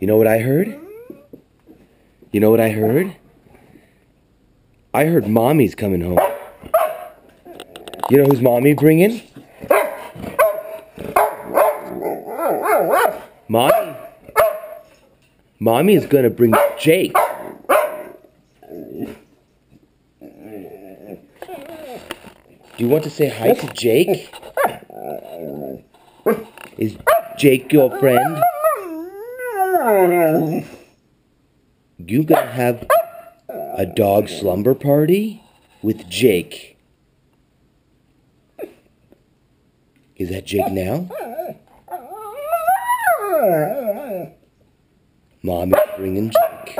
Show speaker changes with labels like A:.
A: You know what I heard? You know what I heard? I heard mommy's coming home. You know who's mommy bringing? Mommy. Mommy is gonna bring Jake. Do you want to say hi to Jake? Is Jake your friend? You gonna have a dog slumber party with Jake? Is that Jake now? Mommy's bringing Jake.